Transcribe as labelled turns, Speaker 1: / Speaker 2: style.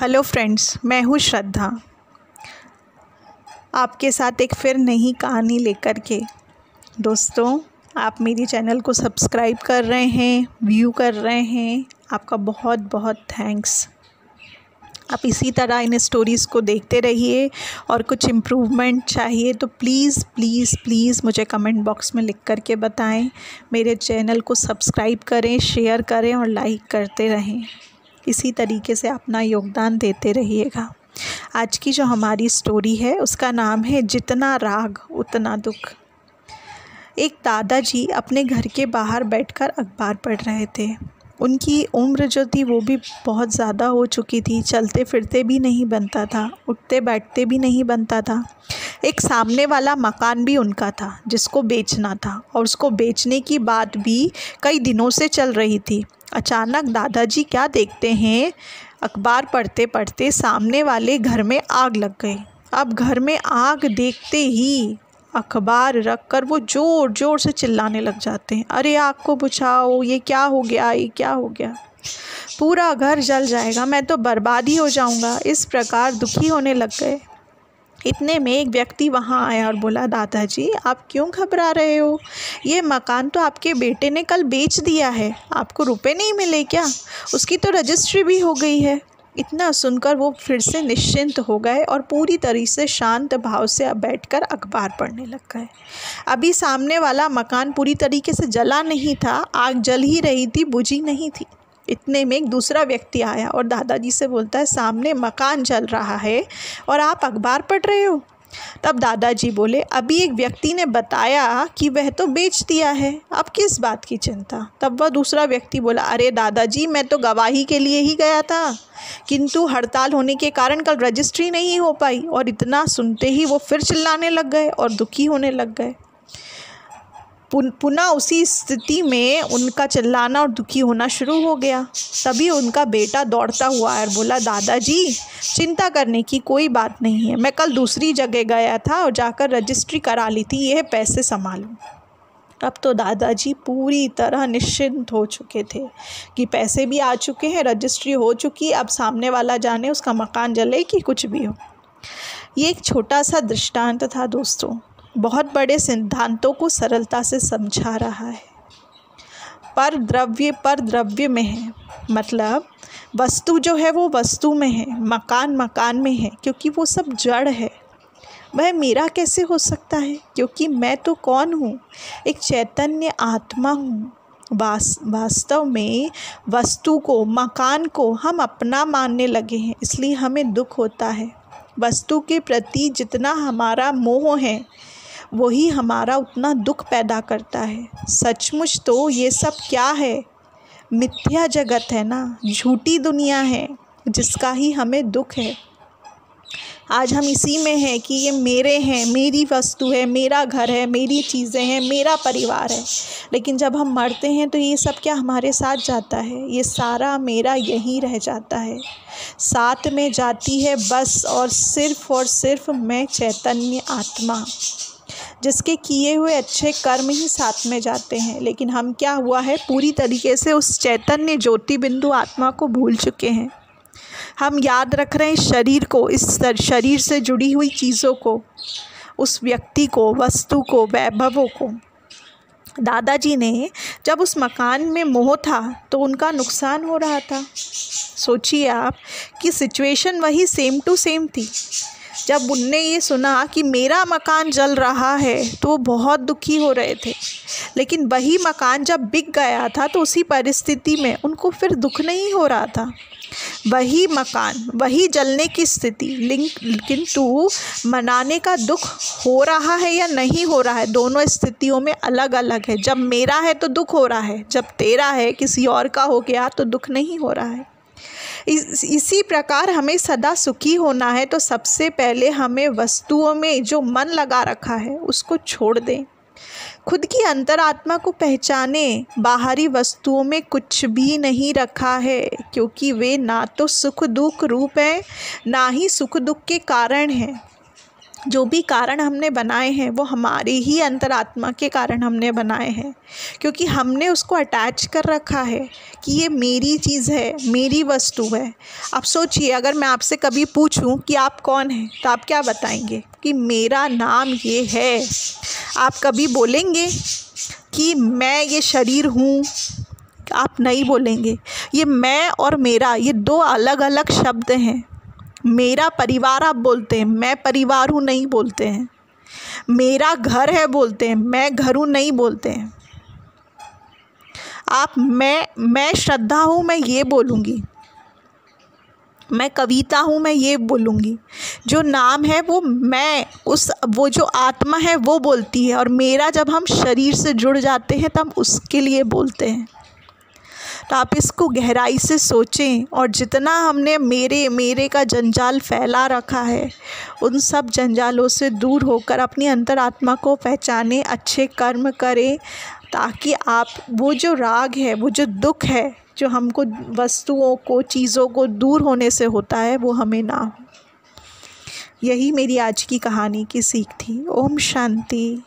Speaker 1: Hello friends, मैं हूँ श्रद्धा। आपके साथ एक फिर नई कहानी लेकर के। दोस्तों, आप मेरी चैनल को सब्सक्राइब कर रहे हैं, व्यू कर रहे हैं, आपका बहुत बहुत थैंक्स। आप इसी तरह इन स्टोरीज़ को देखते रहिए और कुछ इम्प्रूवमेंट चाहिए तो प्लीज़ प्लीज़ प्लीज़ मुझे कमेंट बॉक्स में लिख कर के बताएँ। मेरे चैनल को सब्सक्राइब करें, शेयर करें और लाइक करते रहें। इसी तरीके से अपना योगदान देते रहिएगा। आज की जो हमारी स्टोरी है, उसका नाम है जितना राग, उतना दुख। एक दादाजी अपने घर के बाहर बैठकर अखबार पढ़ रहे थे। उनकी उम्र जो थी, वो भी बहुत ज़्यादा हो चुकी थी। चलते फिरते भी नहीं बनता था उठते बैठते भी नहीं बनता था। एक सामने वाला मकान भी उनका था, जिसको बेचना था, और उसको बेचने की बात भी कई दिनों से चल रही थी। अचानक दादाजी क्या देखते हैं? अखबार पढ़ते पढ़ते सामने वाले घर में आग लग गई। अब घर में आग देखते ही अखबार रख कर वो ज़ोर ज़ोर से चिल्लाने लग जाते हैं। अरे, आग को बुझाओ, ये क्या हो गया, ये क्या हो गया? पूरा घर जल जाएगा, मैं तो बर्बाद ही हो जाऊँगा। इस प्रकार दुखी होने लग गए। इतने में एक व्यक्ति वहाँ आया और बोला, दादाजी, आप क्यों घबरा रहे हो? ये मकान तो आपके बेटे ने कल बेच दिया है। आपको रुपए नहीं मिले क्या? उसकी तो रजिस्ट्री भी हो गई है। इतना सुनकर वो फिर से निश्चिंत हो गए और पूरी तरीके से शांत भाव से अब बैठकर अखबार पढ़ने लग गए। अभी सामने वाला मकान पूरी तरीके से जला नहीं था, आग जल ही रही थी, बुझी नहीं थी। इतने में एक दूसरा व्यक्ति आया और दादाजी से बोलता है, सामने मकान चल रहा है और आप अखबार पढ़ रहे हो? तब दादाजी बोले, अभी एक व्यक्ति ने बताया कि वह तो बेच दिया है। अब किस बात की चिंता? तब वह दूसरा व्यक्ति बोला, अरे दादाजी, मैं तो गवाही के लिए ही गया था, किंतु हड़ताल होने के कारण कल रजिस्ट्री नहीं हो पाई और इतना सुनते ही वो फिर चिल्लाने लग गए और दुखी होने लग गए। पुनः उसी स्थिति में उनका चिल्लाना और दुखी होना शुरू हो गया। तभी उनका बेटा दौड़ता हुआ और बोला, दादाजी, चिंता करने की कोई बात नहीं है। मैं कल दूसरी जगह गया था और जाकर रजिस्ट्री करा ली थी। यह पैसे संभालूँ। अब तो दादाजी पूरी तरह निश्चिंत हो चुके थे कि पैसे भी आ चुके हैं, रजिस्ट्री हो चुकी अब सामने वाला जाने उसका मकान जले कि कुछ भी हो। ये एक छोटा सा दृष्टांत था दोस्तों। बहुत बड़े सिद्धांतों को सरलता से समझा रहा है। पर द्रव्य पर द्रव्य में है। मतलब वस्तु जो है वो वस्तु में है, मकान मकान में है, क्योंकि वो सब जड़ है। वह मेरा कैसे हो सकता है? क्योंकि मैं तो कौन हूँ? एक चैतन्य आत्मा हूँ। वास, वास्तव में वस्तु को, मकान को हम अपना मानने लगे हैं, इसलिए हमें दुख होता है। वस्तु के प्रति जितना हमारा मोह है वही हमारा उतना दुख पैदा करता है। सचमुच तो ये सब क्या है? मिथ्या जगत है ना? झूठी दुनिया है, जिसका ही हमें दुख है। आज हम इसी में हैं कि ये मेरे हैं, मेरी वस्तु है, मेरा घर है, मेरी चीज़ें हैं, मेरा परिवार है। लेकिन जब हम मरते हैं तो ये सब क्या हमारे साथ जाता है? ये सारा मेरा यहीं रह जाता है। साथ में जाती है बस और सिर्फ़ और सिर्फ़ मैं चैतन्य आत्मा। जिसके किए हुए अच्छे कर्म ही साथ में जाते हैं। लेकिन हम क्या हुआ है? पूरी तरीके से उस चैतन्य ज्योति बिंदु आत्मा को भूल चुके हैं। हम याद रख रहे हैं शरीर को, इस शरीर से जुड़ी हुई चीज़ों को, उस व्यक्ति को, वस्तु को, वैभवों को। दादाजी ने जब उस मकान में मोह था तो उनका नुकसान हो रहा था। सोचिए आप, कि सिचुएशन वही सेम टू सेम थी। जब उनने ये सुना कि मेरा मकान जल रहा है तो वो बहुत दुखी हो रहे थे। लेकिन वही मकान जब बिक गया था तो उसी परिस्थिति में उनको फिर दुख नहीं हो रहा था। वही मकान, वही जलने की स्थिति, लिंक, किंतु मनाने का दुख हो रहा है या नहीं हो रहा है, दोनों स्थितियों में अलग अलग है। जब मेरा है तो दुख हो रहा है। जब तेरा है, किसी और का हो गया तो दुख नहीं हो रहा है। इस, इसी प्रकार हमें सदा सुखी होना है तो सबसे पहले हमें वस्तुओं में जो मन लगा रखा है, उसको छोड़ दें। खुद की अंतरात्मा को पहचाने, बाहरी वस्तुओं में कुछ भी नहीं रखा है, क्योंकि वे ना तो सुख दुख रूप हैं, ना ही सुख दुख के कारण हैं। जो भी कारण हमने बनाए हैं, वो हमारे ही अंतरात्मा के कारण हमने बनाए हैं। क्योंकि हमने उसको अटैच कर रखा है कि ये मेरी चीज़ है, मेरी वस्तु है। आप सोचिए, अगर मैं आपसे कभी पूछूँ कि आप कौन हैं तो आप क्या बताएँगे कि मेरा नाम ये है? आप कभी बोलेंगे कि मैं ये शरीर हूँ? आप नहीं बोलेंगे। ये मैं और मेरा, ये दो अलग अलग शब्द हैं। मेरा परिवार आप बोलते हैं, मैं परिवार हूँ नहीं बोलते हैं। मेरा घर है बोलते हैं, मैं घर हूँ नहीं बोलते हैं। आप, मैं मैं श्रद्धा हूँ, मैं ये बोलूँगी। मैं कविता हूँ, मैं ये बोलूँगी। जो नाम है वो मैं, उस, वो जो आत्मा है वो बोलती है। और मेरा जब हम शरीर से जुड़ जाते हैं, तब उसके लिए बोलते हैं। तो आप इसको गहराई से सोचें और जितना हमने मेरे मेरे का जंजाल फैला रखा है, उन सब जंजालों से दूर होकर अपनी अंतरात्मा को पहचानें, अच्छे कर्म करें, ताकि आप, वो जो राग है, वो जो दुख है, जो हमको वस्तुओं को, चीज़ों को दूर होने से होता है, वो हमें ना हो। यही मेरी आज की कहानी की सीख थी। ओम शांति।